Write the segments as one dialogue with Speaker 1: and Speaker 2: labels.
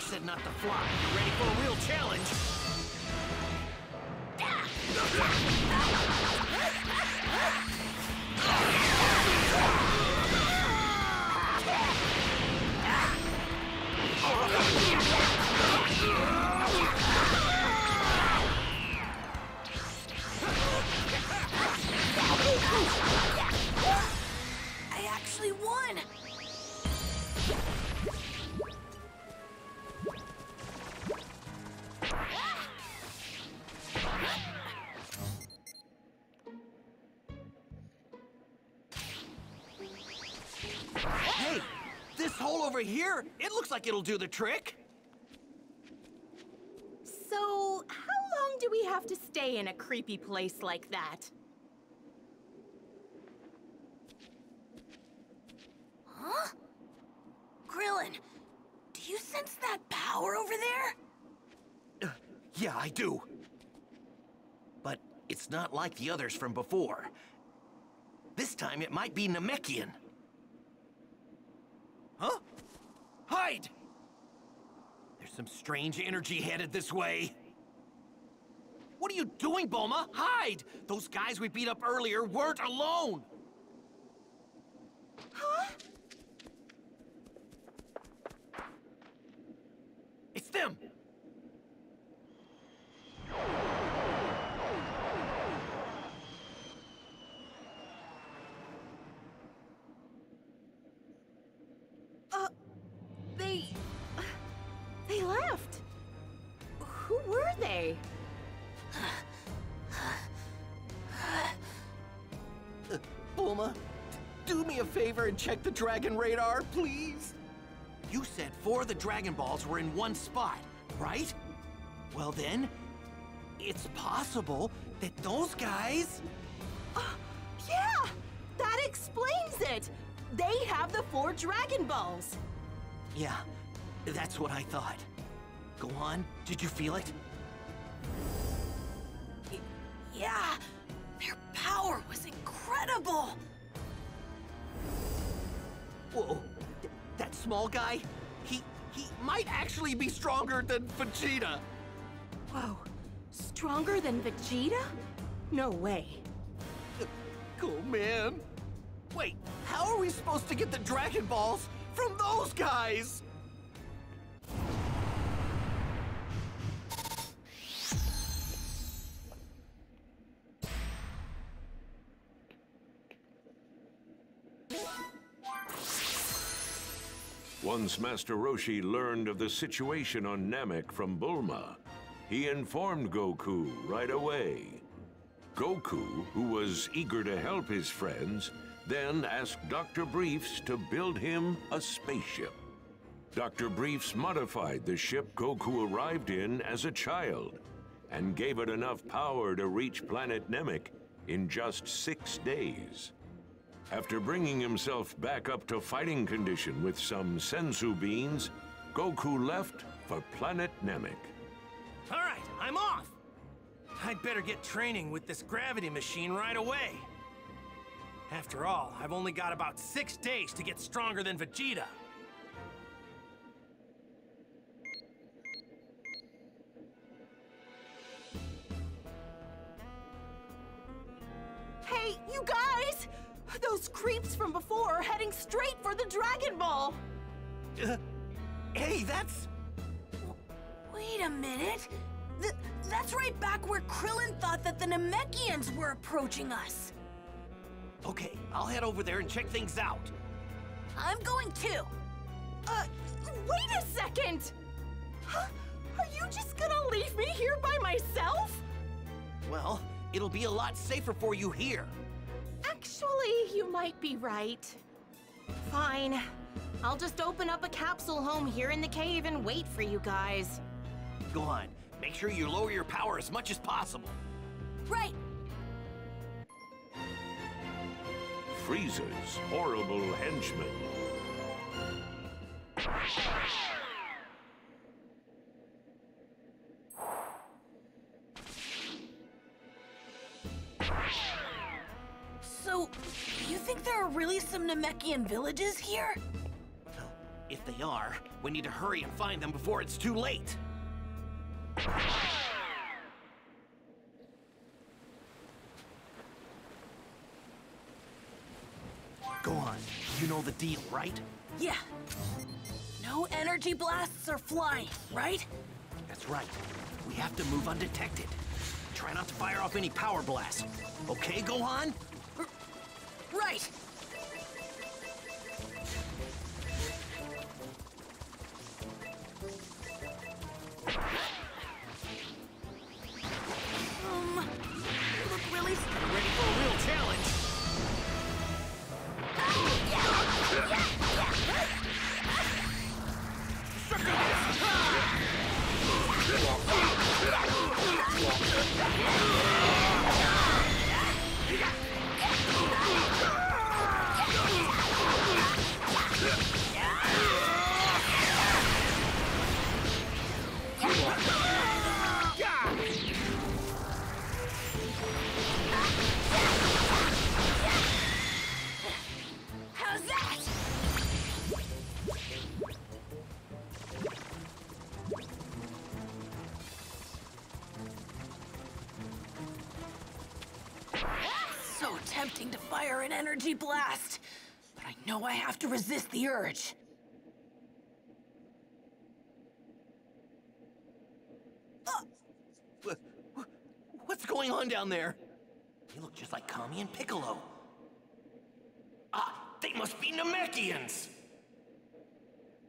Speaker 1: said not to fly. You ready for a real challenge? Hole over here, it looks like it'll do the trick.
Speaker 2: So, how long do we have to stay in a creepy place like that?
Speaker 3: Huh? Krillin, do you sense that power over there?
Speaker 1: Yeah, I do. But it's not like the others from before. This time it might be Namekian. Huh? Hide! There's some strange energy headed this way. What are you doing, Bulma? Hide! Those guys we beat up earlier weren't alone! Check the Dragon radar, please. You said four of the Dragon Balls were in one spot, right? Well then, it's possible that those guys...
Speaker 2: Uh, yeah! That explains it! They have the four Dragon Balls!
Speaker 1: Yeah, that's what I thought. Gohan, did you feel it?
Speaker 3: Yeah, their power was incredible!
Speaker 1: Whoa, th- that small guy, he, he might actually be stronger than Vegeta.
Speaker 2: Whoa, stronger than Vegeta? No way.
Speaker 1: Oh man. Wait, how are we supposed to get the Dragon Balls from those guys?
Speaker 4: Once Master Roshi learned of the situation on Namek from Bulma, he informed Goku right away. Goku, who was eager to help his friends, then asked Dr. Briefs to build him a spaceship. Dr. Briefs modified the ship Goku arrived in as a child and gave it enough power to reach planet Namek in just six days. After bringing himself back up to fighting condition with some senzu beans, Goku left for planet Namek.
Speaker 1: All right, I'm off. I'd better get training with this gravity machine right away. After all, I've only got about six days to get stronger than Vegeta.
Speaker 2: Those creeps from before are heading straight for the Dragon Ball!
Speaker 1: Uh, hey, that's...
Speaker 3: Wait a minute. Th that's right back where Krillin thought that the Namekians were approaching us.
Speaker 1: Okay, I'll head over there and check things out.
Speaker 3: I'm going too.
Speaker 2: Uh, wait a second! Huh? Are you just gonna leave me here by myself?
Speaker 1: Well, it'll be a lot safer for you here.
Speaker 2: Actually, you might be right. Fine. I'll just open up a capsule home here in the cave and wait for you guys.
Speaker 1: Gohan, make sure you lower your power as much as possible.
Speaker 3: Right.
Speaker 4: Frieza's horrible henchmen.
Speaker 3: There are really some Namekian villages here?
Speaker 1: If they are, we need to hurry and find them before it's too late. Gohan. You know the deal, right?
Speaker 3: Yeah. No energy blasts or flying, right?
Speaker 1: That's right. We have to move undetected. Try not to fire off any power blasts. Okay, Gohan?
Speaker 3: Right. Resist the urge.
Speaker 1: Wh- wh- What's going on down there? They look just like Kami and Piccolo. Ah, they must be Namekians!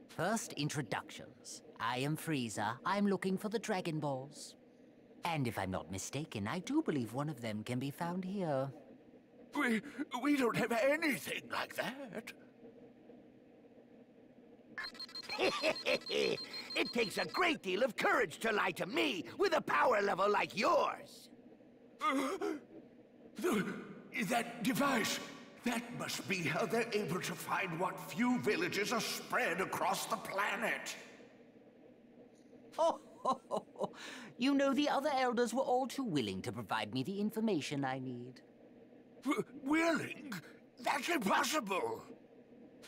Speaker 5: First, introductions. I am Frieza. I'm looking for the Dragon Balls. And if I'm not mistaken, I do believe one of them can be found here.
Speaker 6: We, we don't have anything like that.
Speaker 7: it takes a great deal of courage to lie to me with a power level like yours.
Speaker 6: The, that device, that must be how they're able to find what few villages are spread across the planet.
Speaker 5: Oh, ho, ho, ho. you know the other elders were all too willing to provide me the information I need.
Speaker 6: W- willing? That's impossible.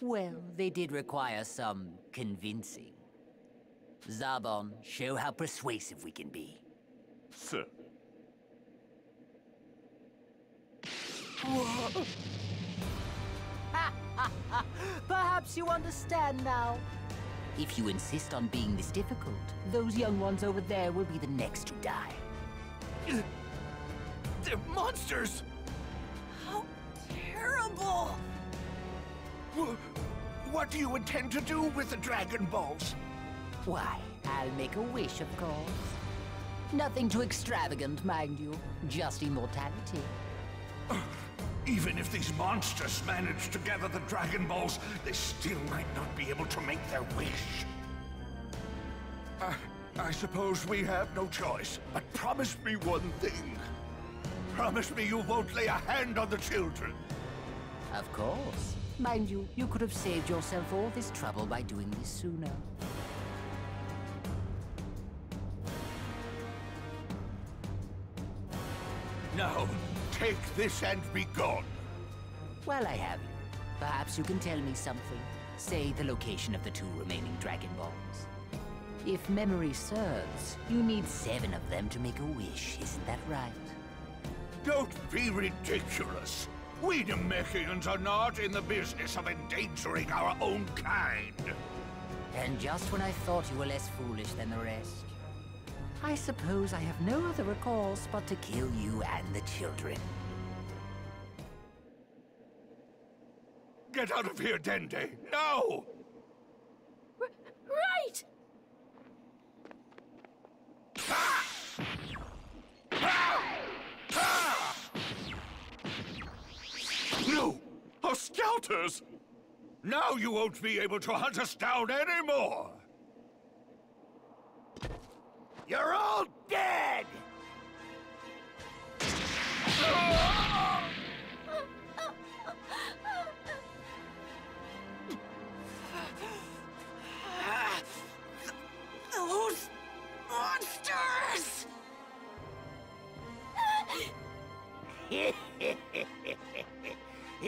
Speaker 5: Well, they did require some convincing. Zarbon, show how persuasive we can be.
Speaker 6: Sir.
Speaker 5: Perhaps you understand now. If you insist on being this difficult, those young ones over there will be the next to die.
Speaker 1: They're monsters!
Speaker 3: How terrible!
Speaker 6: What do you intend to do with the Dragon Balls?
Speaker 5: Why, I'll make a wish, of course. Nothing too extravagant, mind you. Just immortality.
Speaker 6: Even if these monsters manage to gather the Dragon Balls, they still might not be able to make their wish. Uh, I suppose we have no choice, but promise me one thing. Promise me you won't lay a hand on the children.
Speaker 5: Of course. Mind you, you could have saved yourself all this trouble by doing this sooner.
Speaker 6: Now, take this and be gone.
Speaker 5: While I have you, perhaps you can tell me something. Say the location of the two remaining Dragon Balls. If memory serves, you need seven of them to make a wish, isn't that right?
Speaker 6: Don't be ridiculous. We Namekians are not in the business of endangering our own kind.
Speaker 5: And just when I thought you were less foolish than the rest. I suppose I have no other recourse but to kill you and the children.
Speaker 6: Get out of here, Dende! Now!
Speaker 3: Right!
Speaker 6: You! Our scouters! Now you won't be able to hunt us down anymore!
Speaker 7: You're all dead!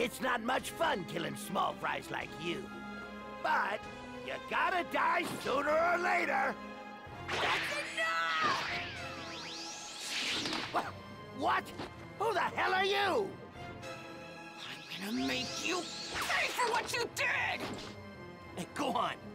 Speaker 7: It's not much fun killing small fries like you. But you gotta die sooner or later.
Speaker 3: That's enough!
Speaker 7: What? Who the hell are you?
Speaker 8: I'm gonna make you pay for what you did! Hey, go on.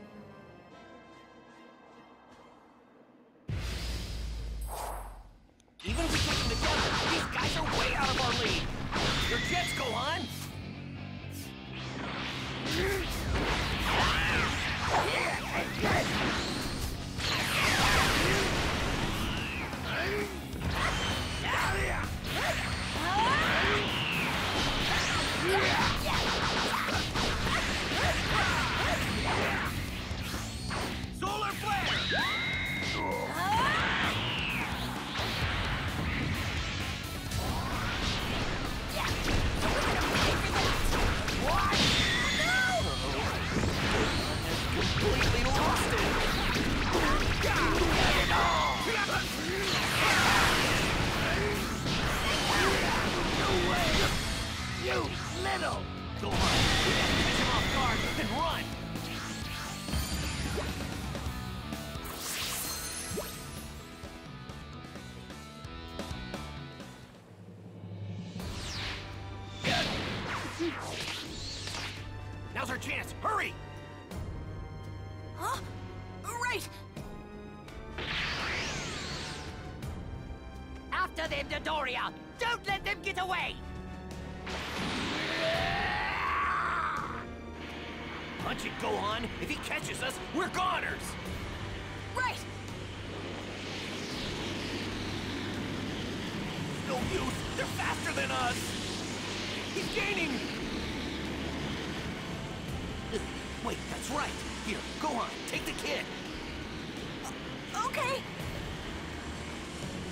Speaker 8: Chance, hurry!
Speaker 3: Huh? Right!
Speaker 5: After them, Dodoria! Don't let them get away!
Speaker 8: Punch it, Gohan! If he catches us, we're goners!
Speaker 3: Right!
Speaker 8: No use! They're faster than us! He's gaining! Right! Here, Gohan, take the kid!
Speaker 3: Okay!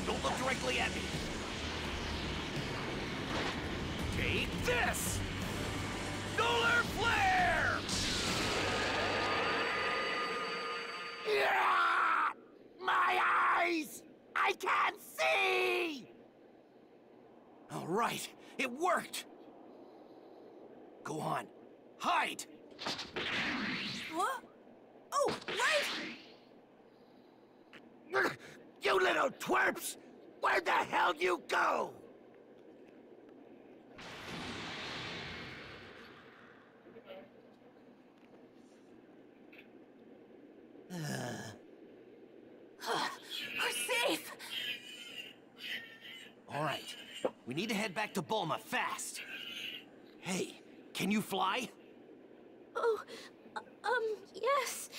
Speaker 8: Don't look directly at me! Take this! Solar Flare!
Speaker 7: Yeah! My eyes! I can't see!
Speaker 8: All right, it worked! Gohan, hide!
Speaker 3: What? Oh, right!
Speaker 7: You little twerps! Where the hell you go?
Speaker 3: We're safe!
Speaker 8: All right, we need to head back to Bulma fast. Hey, can you fly?
Speaker 9: Oh, yes.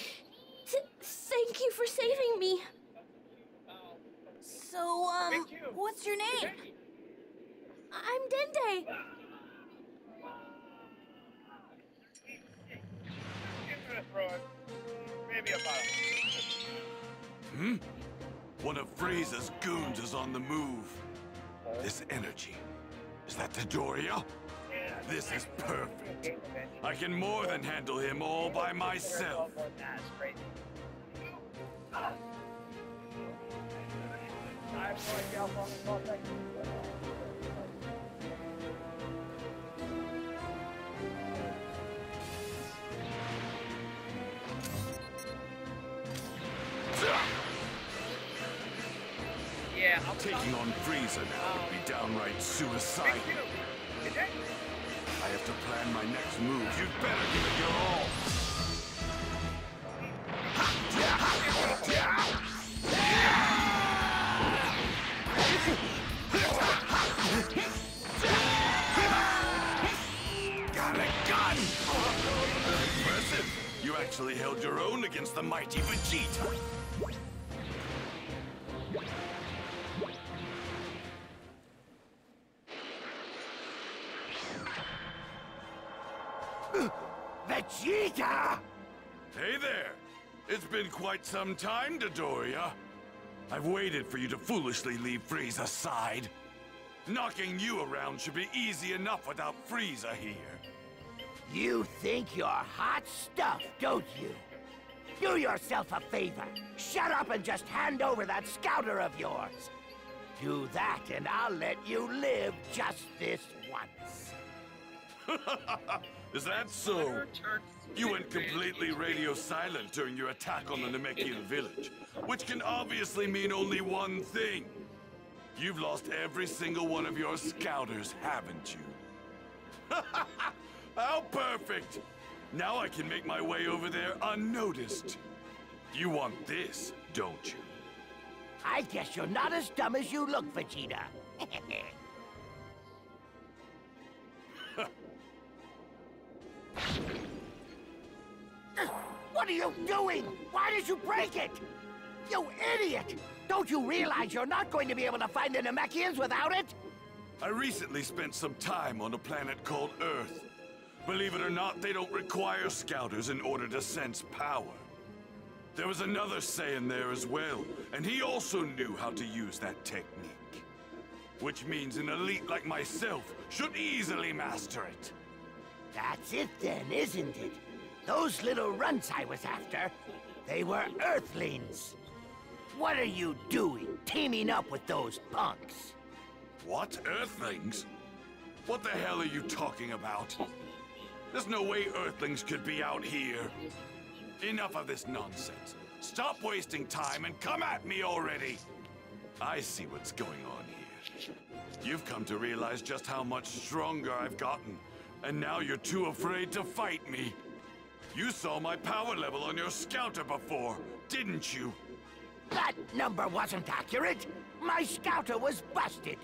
Speaker 9: Th- thank you for saving me.
Speaker 3: So, um, what's your name?
Speaker 9: I'm Dende.
Speaker 10: Hmm? One of Frieza's goons is on the move. This energy. Is that Dodoria? This is perfect. I can more than handle him all by myself.
Speaker 11: That's crazy. I have no idea how long it's gonna take. Yeah, I'm
Speaker 10: Taking on Frieza now would be downright suicidal. To plan my next move. You'd better give it your all. Got a gun! Impressive. You actually held your own against the mighty Vegeta.
Speaker 7: Vegeta!
Speaker 10: Hey there! It's been quite some time, Dodoria. I've waited for you to foolishly leave Frieza aside. Knocking you around should be easy enough without Frieza here.
Speaker 7: You think you're hot stuff, don't you? Do yourself a favor. Shut up and just hand over that scouter of yours. Do that and I'll let you live just this once.
Speaker 10: Is that so? You went completely radio silent during your attack on the Namekian village, which can obviously mean only one thing. You've lost every single one of your scouters, haven't you? How perfect! Now I can make my way over there unnoticed. You want this, don't you?
Speaker 7: I guess you're not as dumb as you look, Vegeta. what are you doing? Why did you break it? You idiot! Don't you realize you're not going to be able to find the Namekians without it?
Speaker 10: I recently spent some time on a planet called Earth. Believe it or not, they don't require scouters in order to sense power. There was another Saiyan there as well, and he also knew how to use that technique. Which means an elite like myself should easily master it.
Speaker 7: That's it then, isn't it? Those little runts I was after, they were Earthlings. What are you doing, teaming up with those punks?
Speaker 10: What? Earthlings? What the hell are you talking about? There's no way Earthlings could be out here. Enough of this nonsense. Stop wasting time and come at me already! I see what's going on here. You've come to realize just how much stronger I've gotten, and now you're too afraid to fight me. You saw my power level on your scouter before, didn't you?
Speaker 7: That number wasn't accurate. My scouter was busted.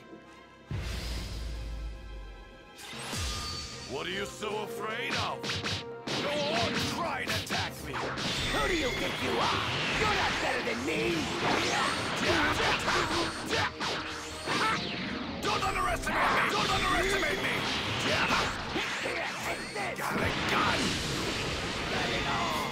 Speaker 10: What are you so afraid of? Go on, try and attack me!
Speaker 7: Who do you think you are? You're not better than me!
Speaker 10: Don't underestimate me! Got a gun!
Speaker 7: Let it all!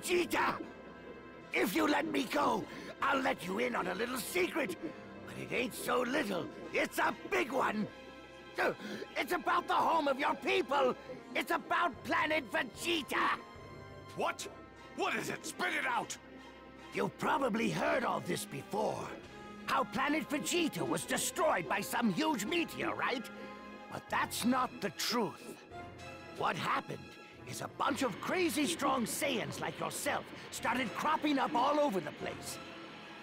Speaker 7: Vegeta! If you let me go, I'll let you in on a little secret. But it ain't so little. It's a big one. It's about the home of your people. It's about planet Vegeta.
Speaker 10: What? What is it? Spit it out!
Speaker 7: You've probably heard all this before. How planet Vegeta was destroyed by some huge meteor, right? But that's not the truth. What happened is a bunch of crazy strong Saiyans like yourself started cropping up all over the place.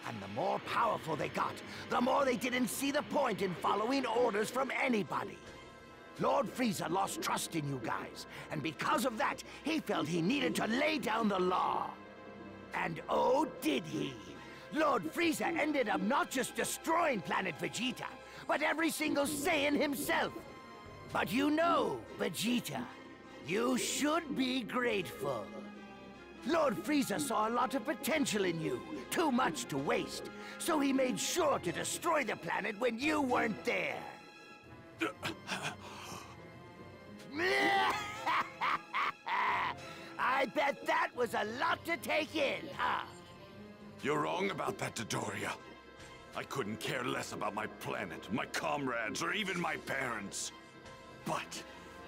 Speaker 7: And the more powerful they got, the more they didn't see the point in following orders from anybody. Lord Frieza lost trust in you guys, and because of that, he felt he needed to lay down the law. And oh, did he! Lord Frieza ended up not just destroying planet Vegeta, but every single Saiyan himself. But you know, Vegeta, you should be grateful. Lord Frieza saw a lot of potential in you, too much to waste, so he made sure to destroy the planet when you weren't there. I bet that was a lot to take in, huh?
Speaker 10: You're wrong about that, Dodoria. I couldn't care less about my planet, my comrades, or even my parents. But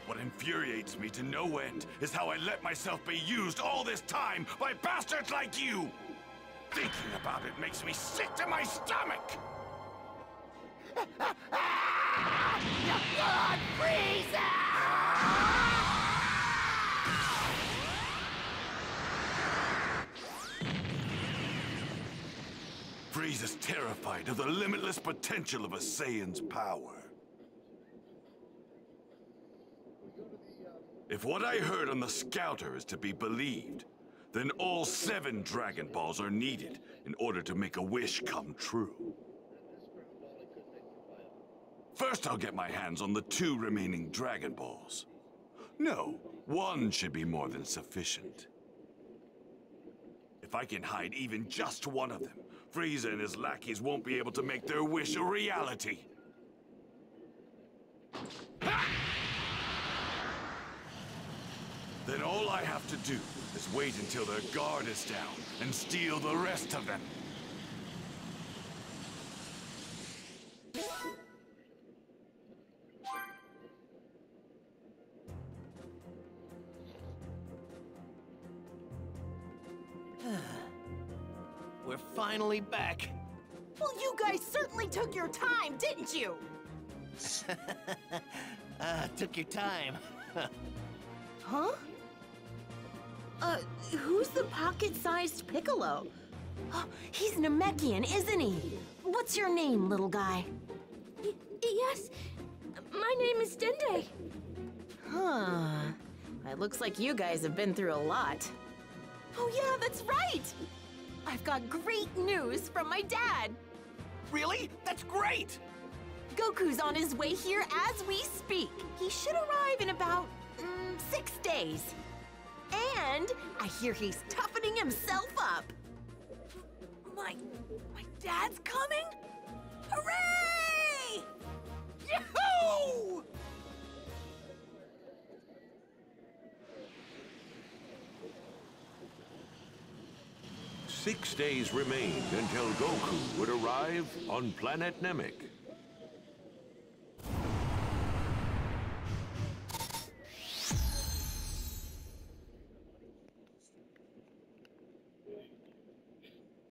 Speaker 10: what infuriates me to no end is how I let myself be used all this time by bastards like you! Thinking about it makes me sick to my stomach!
Speaker 7: Lord Frieza!
Speaker 10: Frieza's terrified of the limitless potential of a Saiyan's power. If what I heard on the Scouter is to be believed, then all seven Dragon Balls are needed in order to make a wish come true. First, I'll get my hands on the two remaining Dragon Balls. No, one should be more than sufficient. If I can hide even just one of them, Frieza and his lackeys won't be able to make their wish a reality. Ha! Then all I have to do is wait until their guard is down and steal the rest of them.
Speaker 1: We're finally back.
Speaker 2: Well, you guys certainly took your time, didn't you?
Speaker 1: Ah, took your time.
Speaker 2: Huh? Uh, who's the pocket-sized Piccolo? Oh, he's Namekian, isn't he? What's your name, little guy?
Speaker 3: yes, my name is Dende.
Speaker 2: Huh. It looks like you guys have been through a lot. Oh yeah, that's right! I've got great news from my dad!
Speaker 1: Really? That's great!
Speaker 2: Goku's on his way here as we speak. He should arrive in about mm, six days. And I hear he's toughening himself up.
Speaker 3: My, my dad's coming? Hooray!
Speaker 1: Yahoo!
Speaker 4: Six days remained until Goku would arrive on planet Namek.